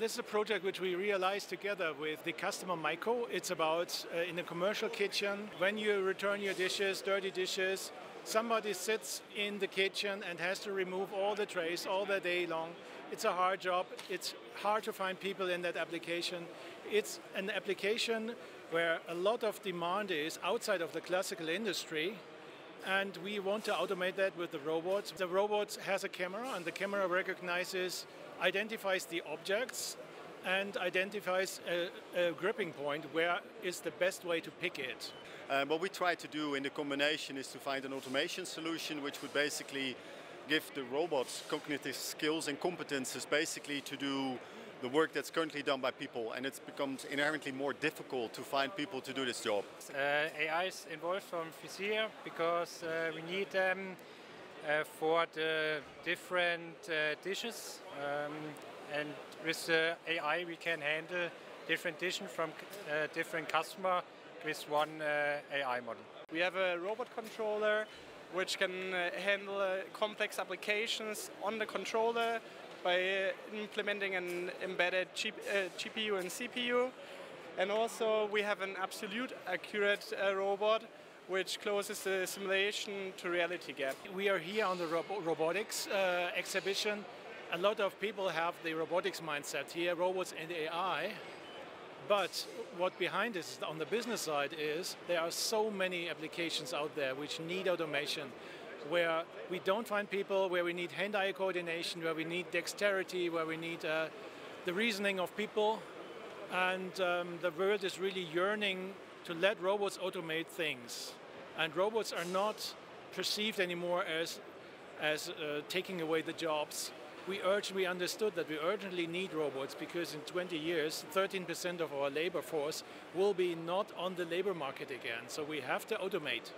This is a project which we realized together with the customer Meiko. It's about uh, in a commercial kitchen, when you return your dishes, dirty dishes, somebody sits in the kitchen and has to remove all the trays all the day long. It's a hard job. It's hard to find people in that application. It's an application where a lot of demand is outside of the classical industry and we want to automate that with the robots. The robot has a camera, and the camera recognizes, identifies the objects, and identifies a, a gripping point where is the best way to pick it. Uh, what we try to do in the combination is to find an automation solution which would basically give the robots cognitive skills and competences basically to do the work that's currently done by people and it's become inherently more difficult to find people to do this job. Uh, AI is involved from Visier because uh, we need them uh, for the different uh, dishes um, and with AI we can handle different dishes from uh, different customer with one uh, AI model. We have a robot controller which can handle complex applications on the controller by implementing an embedded GPU uh, and CPU. And also we have an absolute accurate uh, robot which closes the simulation to reality gap. We are here on the robotics uh, exhibition. A lot of people have the robotics mindset here, robots and AI. But what behind this on the business side is there are so many applications out there which need automation where we don't find people, where we need hand-eye coordination, where we need dexterity, where we need uh, the reasoning of people. And um, the world is really yearning to let robots automate things. And robots are not perceived anymore as, as uh, taking away the jobs. We urgently understood that we urgently need robots because in 20 years, 13% of our labor force will be not on the labor market again. So we have to automate.